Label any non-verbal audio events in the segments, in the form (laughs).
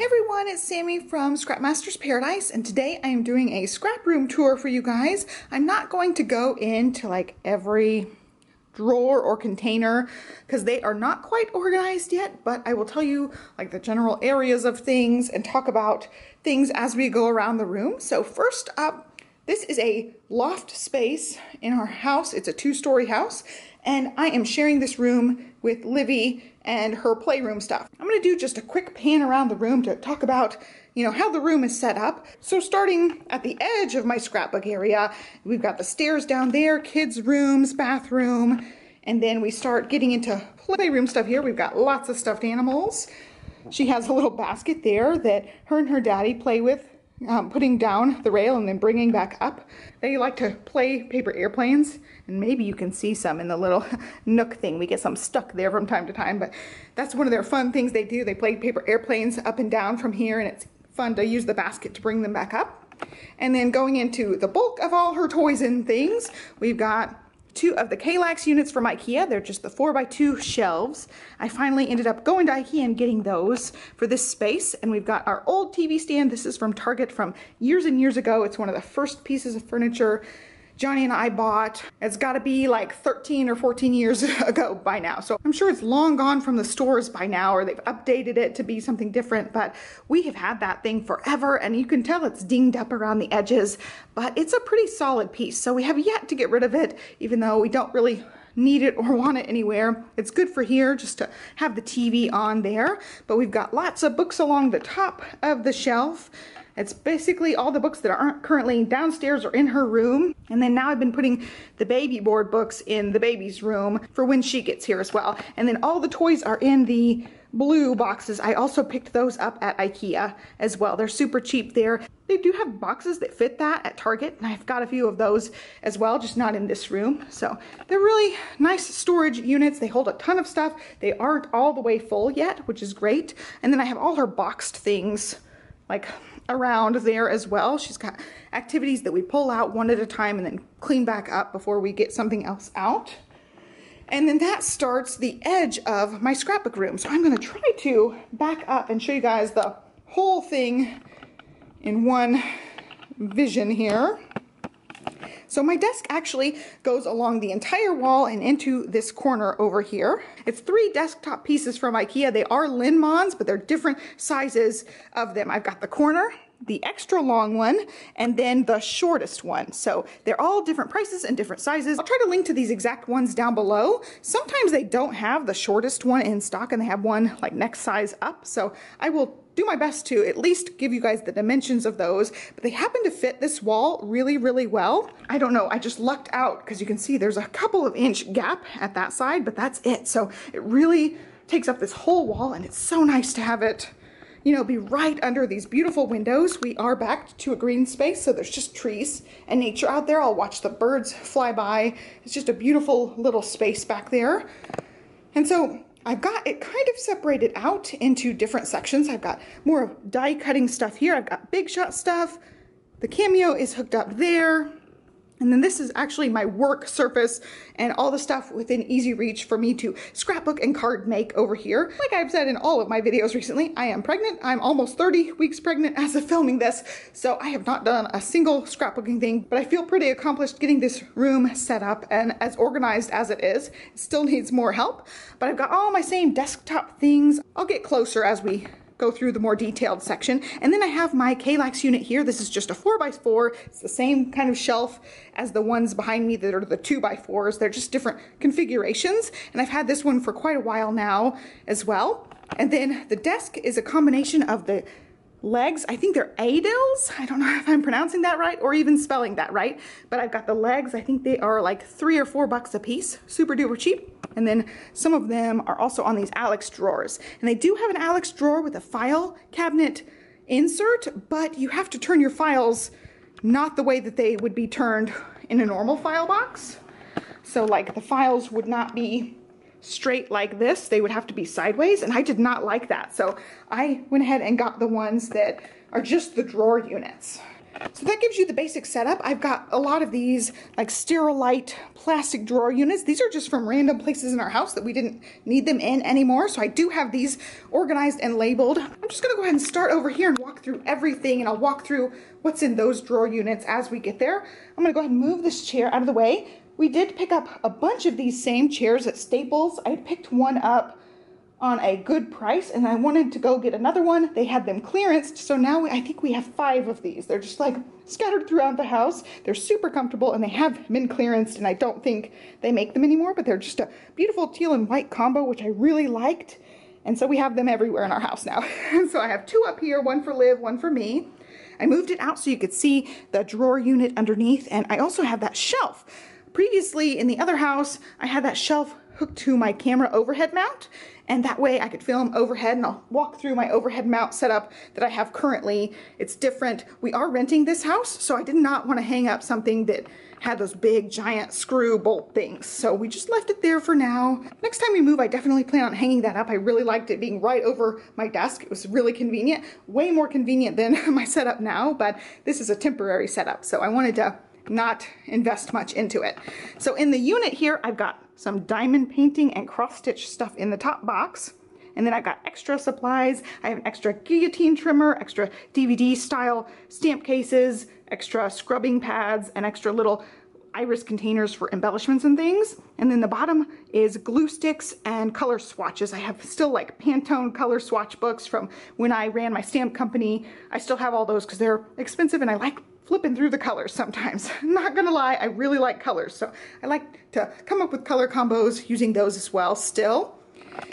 Hey everyone, it's Sammy from Scrapmaster's Paradise and today I am doing a scrap room tour for you guys. I'm not going to go into like every drawer or container because they are not quite organized yet, but I will tell you like the general areas of things and talk about things as we go around the room. So first up, this is a loft space in our house. It's a two-story house and I am sharing this room with Livy and her playroom stuff. I'm going to do just a quick pan around the room to talk about, you know, how the room is set up. So starting at the edge of my scrapbook area, we've got the stairs down there, kids' rooms, bathroom, and then we start getting into playroom stuff here. We've got lots of stuffed animals. She has a little basket there that her and her daddy play with um, putting down the rail and then bringing back up. They like to play paper airplanes and maybe you can see some in the little (laughs) nook thing. We get some stuck there from time to time, but that's one of their fun things they do. They play paper airplanes up and down from here and it's fun to use the basket to bring them back up. And then going into the bulk of all her toys and things, we've got two of the Kallax units from Ikea. They're just the four by two shelves. I finally ended up going to Ikea and getting those for this space. And we've got our old TV stand. This is from Target from years and years ago. It's one of the first pieces of furniture Johnny and I bought. It's got to be like 13 or 14 years (laughs) ago by now. So I'm sure it's long gone from the stores by now or they've updated it to be something different, but we have had that thing forever and you can tell it's dinged up around the edges, but it's a pretty solid piece. So we have yet to get rid of it, even though we don't really need it or want it anywhere. It's good for here just to have the TV on there, but we've got lots of books along the top of the shelf. It's basically all the books that aren't currently downstairs or in her room. And then now I've been putting the baby board books in the baby's room for when she gets here as well. And then all the toys are in the blue boxes. I also picked those up at Ikea as well. They're super cheap there. They do have boxes that fit that at Target, and I've got a few of those as well, just not in this room. So they're really nice storage units. They hold a ton of stuff. They aren't all the way full yet, which is great. And then I have all her boxed things like around there as well. She's got activities that we pull out one at a time and then clean back up before we get something else out. And then that starts the edge of my scrapbook room. So I'm gonna try to back up and show you guys the whole thing in one vision here. So my desk actually goes along the entire wall and into this corner over here. It's three desktop pieces from Ikea. They are Linnmons, but they're different sizes of them. I've got the corner, the extra long one, and then the shortest one. So they're all different prices and different sizes. I'll try to link to these exact ones down below. Sometimes they don't have the shortest one in stock and they have one like next size up. So I will do my best to at least give you guys the dimensions of those, but they happen to fit this wall really, really well. I don't know, I just lucked out because you can see there's a couple of inch gap at that side, but that's it. So it really takes up this whole wall and it's so nice to have it you know, be right under these beautiful windows. We are back to a green space, so there's just trees and nature out there. I'll watch the birds fly by. It's just a beautiful little space back there. And so I've got it kind of separated out into different sections. I've got more die cutting stuff here. I've got big shot stuff. The Cameo is hooked up there. And then this is actually my work surface and all the stuff within easy reach for me to scrapbook and card make over here. Like I've said in all of my videos recently, I am pregnant. I'm almost 30 weeks pregnant as of filming this, so I have not done a single scrapbooking thing, but I feel pretty accomplished getting this room set up and as organized as it is. It still needs more help, but I've got all my same desktop things. I'll get closer as we go through the more detailed section. And then I have my Kallax unit here. This is just a 4x4. It's the same kind of shelf as the ones behind me that are the 2x4s. They're just different configurations. And I've had this one for quite a while now as well. And then the desk is a combination of the legs. I think they're Adels. I don't know (laughs) if I'm pronouncing that right or even spelling that right, but I've got the legs. I think they are like three or four bucks a piece, super duper cheap. And then some of them are also on these Alex drawers. And they do have an Alex drawer with a file cabinet insert, but you have to turn your files not the way that they would be turned in a normal file box. So like the files would not be straight like this, they would have to be sideways, and I did not like that. So I went ahead and got the ones that are just the drawer units. So that gives you the basic setup. I've got a lot of these like Sterilite plastic drawer units. These are just from random places in our house that we didn't need them in anymore. So I do have these organized and labeled. I'm just gonna go ahead and start over here and walk through everything and I'll walk through what's in those drawer units as we get there. I'm gonna go ahead and move this chair out of the way. We did pick up a bunch of these same chairs at Staples. I picked one up on a good price and I wanted to go get another one. They had them clearanced, so now I think we have five of these. They're just like scattered throughout the house. They're super comfortable and they have been clearanced and I don't think they make them anymore, but they're just a beautiful teal and white combo, which I really liked. And so we have them everywhere in our house now. (laughs) so I have two up here, one for Liv, one for me. I moved it out so you could see the drawer unit underneath and I also have that shelf. Previously in the other house, I had that shelf hooked to my camera overhead mount and that way I could film overhead and I'll walk through my overhead mount setup that I have currently. It's different. We are renting this house, so I did not want to hang up something that had those big giant screw bolt things. So we just left it there for now. Next time we move, I definitely plan on hanging that up. I really liked it being right over my desk. It was really convenient, way more convenient than (laughs) my setup now, but this is a temporary setup. So I wanted to not invest much into it. So in the unit here, I've got some diamond painting and cross stitch stuff in the top box. And then I've got extra supplies. I have an extra guillotine trimmer, extra DVD style stamp cases, extra scrubbing pads, and extra little iris containers for embellishments and things. And then the bottom is glue sticks and color swatches. I have still like Pantone color swatch books from when I ran my stamp company. I still have all those because they're expensive and I like flipping through the colors sometimes. (laughs) Not gonna lie, I really like colors, so I like to come up with color combos using those as well still.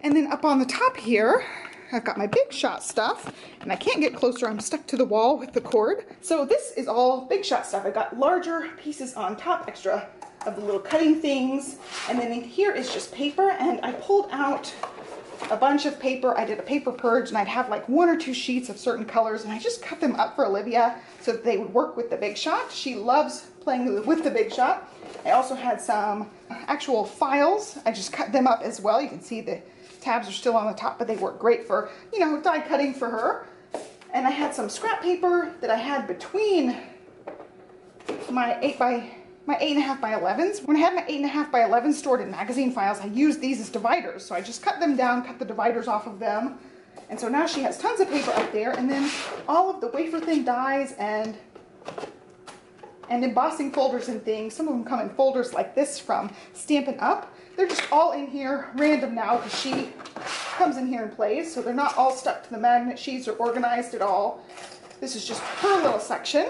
And then up on the top here, I've got my big shot stuff, and I can't get closer, I'm stuck to the wall with the cord. So this is all big shot stuff. I got larger pieces on top, extra of the little cutting things, and then in here is just paper, and I pulled out a bunch of paper. I did a paper purge and I'd have like one or two sheets of certain colors and I just cut them up for Olivia so that they would work with the Big Shot. She loves playing with the Big Shot. I also had some actual files. I just cut them up as well. You can see the tabs are still on the top, but they work great for, you know, die cutting for her. And I had some scrap paper that I had between my 8 by my 8.5 by 11s. When I had my 8.5 by 11 stored in magazine files, I used these as dividers. So I just cut them down, cut the dividers off of them. And so now she has tons of paper up there. And then all of the wafer thin dies and and embossing folders and things. Some of them come in folders like this from Stampin' Up. They're just all in here random now because she comes in here and plays. So they're not all stuck to the magnet sheets or organized at all. This is just her little section.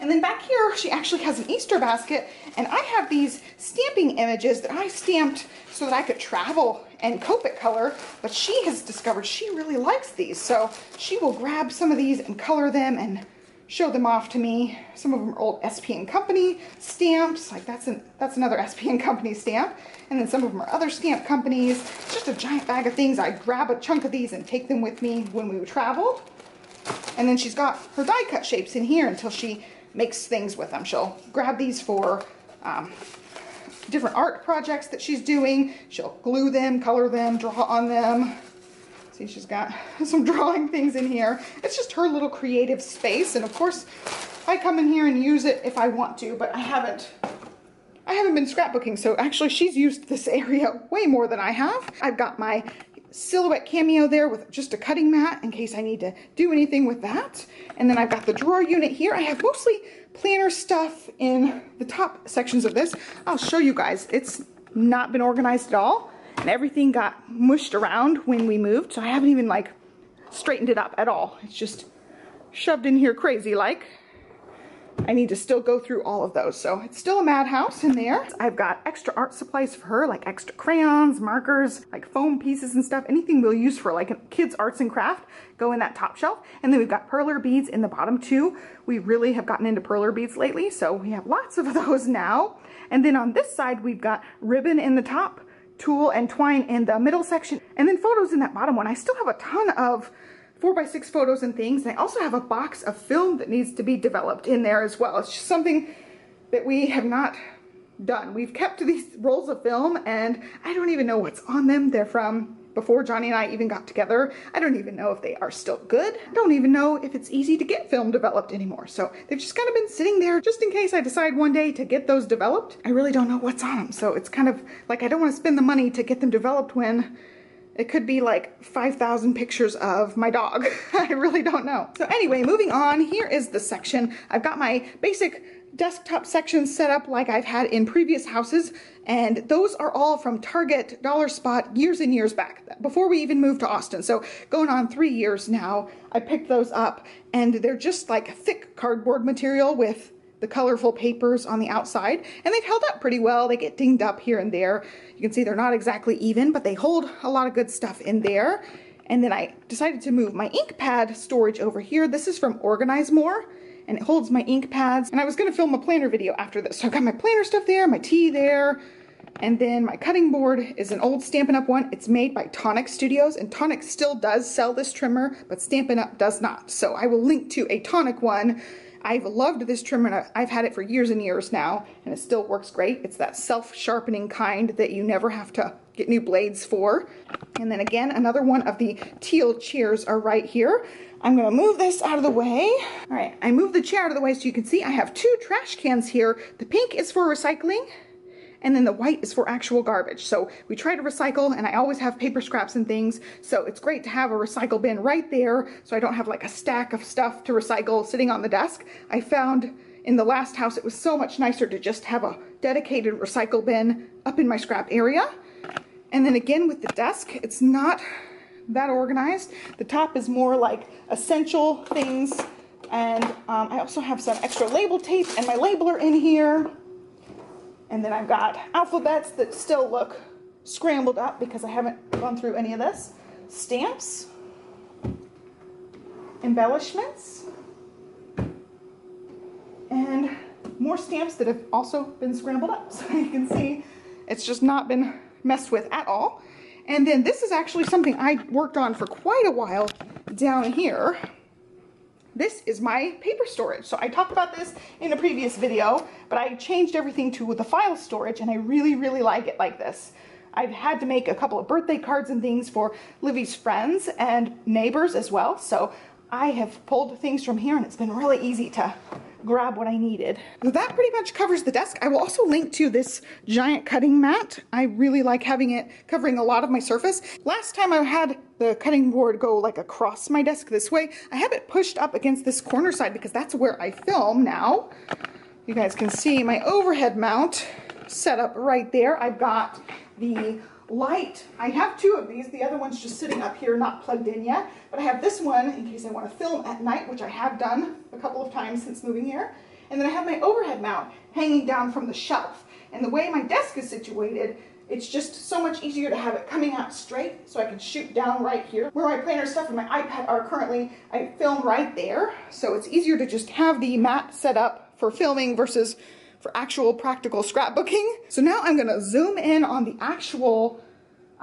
And then back here, she actually has an Easter basket, and I have these stamping images that I stamped so that I could travel and Copic color, but she has discovered she really likes these, so she will grab some of these and color them and show them off to me. Some of them are old SP & Company stamps, like that's an that's another SP & Company stamp, and then some of them are other stamp companies. It's just a giant bag of things. I grab a chunk of these and take them with me when we travel. And then she's got her die cut shapes in here until she makes things with them. She'll grab these for um, different art projects that she's doing. She'll glue them, color them, draw on them. See, she's got (laughs) some drawing things in here. It's just her little creative space. And of course, I come in here and use it if I want to, but I haven't I haven't been scrapbooking, so actually she's used this (laughs) area way more than I have. I've got my silhouette cameo there with just a cutting mat in case I need to do anything with that. And then I've got the drawer unit here. I have mostly planner stuff in the top sections of this. I'll show you guys. It's not been organized at all and everything got mushed around when we moved. So I haven't even like straightened it up at all. It's just shoved in here crazy like. I need to still go through all of those. So it's still a madhouse in there. I've got extra art supplies for her, like extra crayons, markers, like foam pieces and stuff. Anything we'll use for like kids arts and craft go in that top shelf. And then we've got perler beads in the bottom too. We really have gotten into perler beads lately. So we have lots of (laughs) those now. And then on this side, we've got ribbon in the top, tulle and twine in the middle section, and then photos in that bottom one. I still have a ton of four by six photos and things. And I also have a box of film that needs to be developed in there as well. It's just something that we have not done. We've kept these rolls of film and I don't even know what's on them. They're from before Johnny and I even got together. I don't even know if they are still good. I don't even know if it's easy to get film developed anymore. So they've just kind of been sitting there just in case I decide one day to get those developed. I really don't know what's on them. So it's kind of like I don't want to spend the money to get them developed when it could be like 5,000 pictures of my dog. (laughs) I really don't know. So anyway, moving on, here is the section. I've got my basic desktop section set up like I've had in previous houses and those are all from Target Dollar Spot years and years back before we even moved to Austin so going on three years now I picked those up and they're just like thick cardboard material with the colorful papers on the outside and they've held up pretty well they get dinged up here and there you can see they're not exactly even but they hold a lot of good stuff in there and then I decided to move my ink pad storage over here this is from Organize More and it holds my ink pads. And I was gonna film a planner video after this. So I've got my planner stuff there, my tea there, and then my cutting board is an old Stampin' Up! one. It's made by Tonic Studios, and Tonic still does sell this trimmer, but Stampin' Up! does not. So I will link to a Tonic one. I've loved this trimmer, I've had it for years and years now, and it still works great. It's that self-sharpening kind that you never have to get new blades for. And then again, another one of the teal chairs are right here. I'm gonna move this out of the way. All right, I moved the chair out of the way so you can see I have two trash cans here. The pink is for recycling and then the white is for actual garbage. So we try to recycle and I always have paper scraps and things. So it's great to have a recycle bin right there so I don't have like a stack of stuff to recycle sitting on the desk. I found in the last house it was so much nicer to just have a dedicated recycle bin up in my scrap area. And then again with the desk, it's not that organized. The top is more like essential things. And um, I also have some extra label tape and my labeler in here. And then I've got alphabets that still look scrambled up because I haven't gone through any of this. Stamps, embellishments, and more stamps that have also been scrambled up. (laughs) So you can see it's just not been messed with at all. And then this is actually something I worked on for quite a while down here. This is my paper storage. So I talked about this in a previous video, but I changed everything to the file storage and I really, really like it like this. I've had to make a couple of birthday cards and things for Livy's friends and neighbors as well. So I have pulled things from here and it's been really easy to grab what I needed. That pretty much covers the desk. I will also link to this giant cutting mat. I really like having it covering a lot of my surface. Last time I had the cutting board go like across my desk this way, I have it pushed up against this corner side because that's where I film now. You guys can see my overhead mount set up right there. I've got the light. I have two of these. The other one's just sitting up here, not plugged in yet. But I have this one in case I want to film at night, which I have done a couple of times since moving here. And then I have my overhead mount hanging down from the shelf. And the way my desk is situated, it's just so much easier to have it coming out straight so I can shoot down right here. Where my planner stuff and my iPad are currently, I film right there. So it's easier to just have the mat set up for filming versus for actual practical scrapbooking. So now I'm gonna zoom in on the actual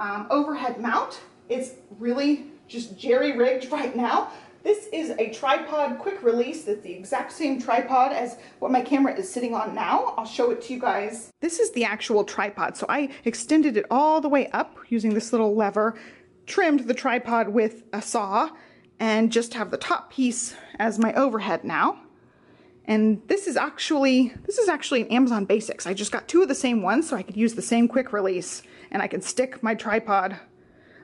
um, overhead mount. It's really just jerry-rigged right now. This is a tripod quick release that's the exact same tripod as what my camera is sitting on now. I'll show it to you guys. This is the actual tripod. So I extended it all the way up using this little lever, trimmed the tripod with a saw, and just have the top piece as my overhead now. And this is actually, this is actually an Amazon Basics. I just got two of the same ones so I could use the same quick release and I can stick my tripod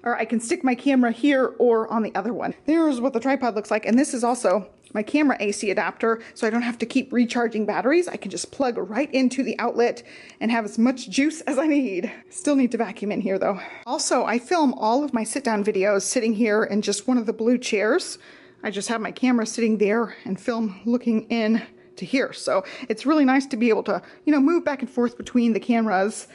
or I can stick my camera here or on the other one. There's what the tripod looks like. And this is also my camera AC adapter, so I don't have to keep recharging batteries. I can just plug right into the outlet and have as much juice as I need. Still need to vacuum in here though. Also, I film all of my sit down videos sitting here in just one of the blue chairs. I just have my camera sitting there and film looking in to here. So it's really nice to be able to, you know, move back and forth between the cameras.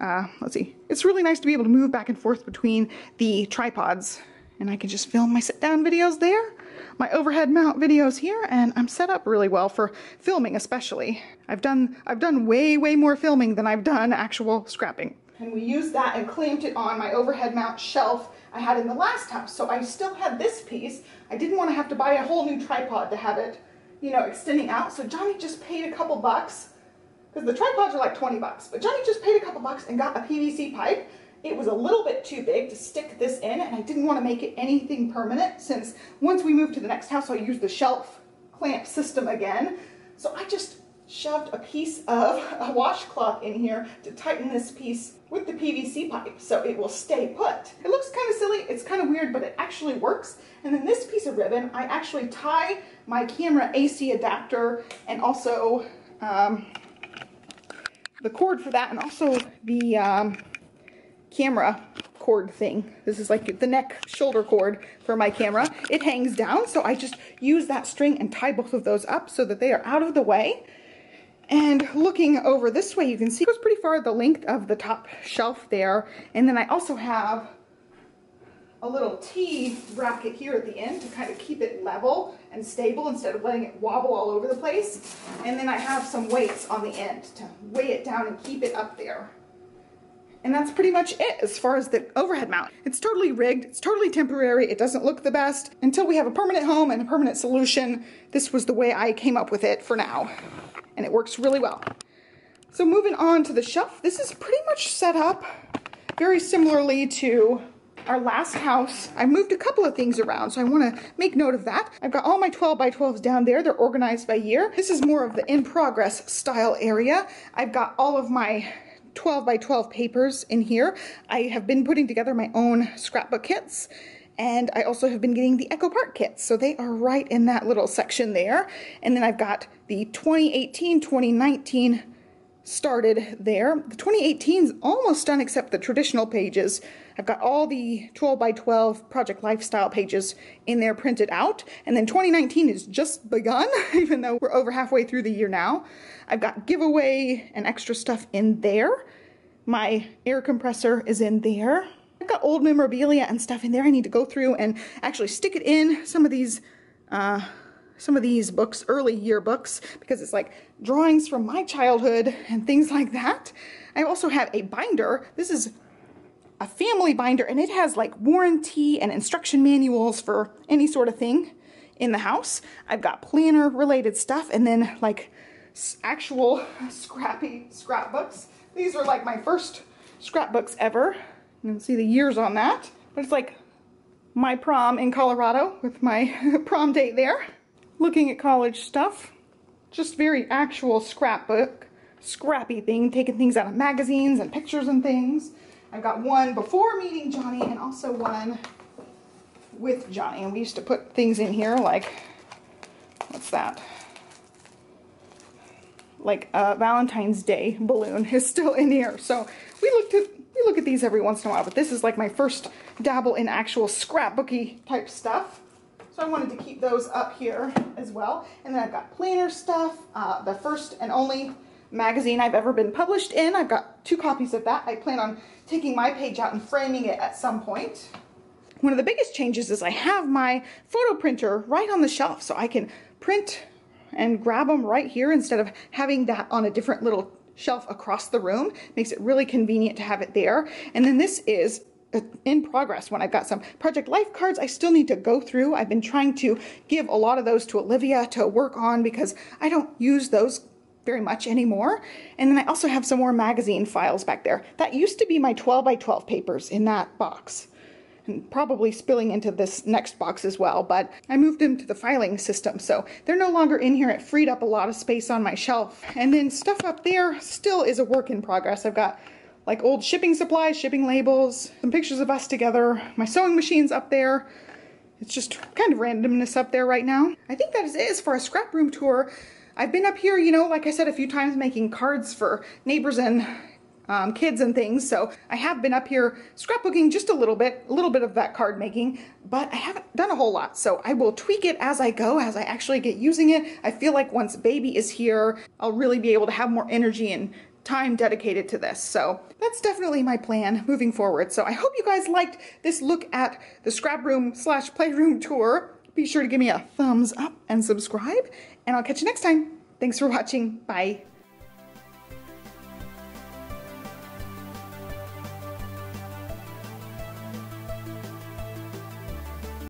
Uh, let's see. It's really nice to be able to move back and forth between the tripods and I can just film my sit down videos there, my overhead mount videos here, and I'm set up really well for filming especially. I've done, I've done way, way more filming than I've done actual scrapping. And we used that and clamped it on my overhead mount shelf I had in the last house. So I still had this piece. I didn't want to have to buy a whole new tripod to have it, you know, extending out. So Johnny just paid a couple bucks because the tripods are like 20 bucks. But Johnny just paid a couple bucks and got a PVC pipe it was a little bit too big to stick this in and I didn't want to make it anything permanent since once we move to the next house I'll use the shelf clamp system again. So I just shoved a piece of (laughs) a washcloth in here to tighten this piece with the PVC pipe so it will stay put. It looks kind of silly, it's kind of weird, but it actually works. And then this piece of ribbon, I actually tie my camera AC adapter and also um, the cord for that and also the um, camera cord thing. This is like the neck shoulder cord for my camera. It hangs down, so I just use that string and tie both of those up so that they are out of the way. And looking over this way, you can see it goes pretty far the length of the top shelf there. And then I also have a little T bracket here at the end to kind of keep it level and stable instead of letting it wobble all over the place. And then I have some weights on the end to weigh it down and keep it up there. And that's pretty much it as far as the overhead mount. It's totally rigged, it's totally temporary, it doesn't look the best. Until we have a permanent home and a permanent solution, this was the way I came up with it for now. And it works really well. So moving on to the shelf, this is pretty much set up very similarly to our last house. I moved a couple of things around, so I want to make note of that. I've got all my 12 by 12s down there. They're organized by year. This is more of the in progress style area. I've got all of my 12 by 12 papers in here. I have been putting together my own scrapbook kits and I also have been getting the Echo Park kits. So they are right in that little section there. And then I've got the 2018-2019 started there. The 2018 is almost done except the traditional pages. I've got all the 12 by 12 Project Lifestyle pages in there printed out. And then 2019 is just begun, (laughs) even though we're over halfway through the year now. I've got giveaway and extra stuff in there. My air compressor is in there. I've got old memorabilia and stuff in there I need to go through and actually stick it in some of these uh, some of these books, early year books, because it's like drawings from my childhood and things like that. I also have a binder. This is a family binder and it has like warranty and instruction manuals for any sort of thing in the house. I've got planner related stuff and then like actual scrappy scrapbooks. These are like my first scrapbooks ever. You can see the years on that. But it's like my prom in Colorado with my (laughs) prom date there. Looking at college stuff. Just very actual scrapbook, scrappy thing, taking things out of magazines and pictures and things. I've got one before meeting Johnny and also one with Johnny. And we used to put things in here like, what's that? Like a Valentine's Day balloon (laughs) is still in here. So we looked at we look at these every once in a while, but this is like my first dabble in actual scrapbooky type stuff. So I wanted to keep those up here as well. And then I've got planner stuff, uh, the first and only magazine I've ever been published in. I've got two copies of that. I plan on taking my page out and framing it at some point. One of the biggest changes is I have my photo printer right on the shelf so I can print and grab them right here instead of having that on a different little shelf across the room. Makes it really convenient to have it there. And then this is in progress when I've got some Project Life cards I still need to go through. I've been trying to give a lot of those to Olivia to work on because I don't use those very much anymore. And then I also have some more magazine files back there. That used to be my 12 by 12 papers in that box and probably spilling into this next box as well, but I moved them to the filing system, so they're no longer in here. It freed up a lot of space on my shelf. And then stuff up there still is a work in progress. I've got like old shipping supplies, shipping labels, some pictures of us together, my sewing machine's up there. It's just kind of randomness up there right now. I think that is it far as scrap room tour. I've been up here, you know, like I said a few times, making cards for neighbors and um, kids and things. So I have been up here scrapbooking just a little bit, a little bit of that card making, but I haven't done a whole lot. So I will tweak it as I go, as I actually get using it. I feel like once baby is here, I'll really be able to have more energy and time dedicated to this. So that's definitely my plan moving forward. So I hope you guys liked this look at the scrap room slash playroom tour. Be sure to give me a thumbs up and subscribe, and I'll catch you next time. Thanks for watching. Bye.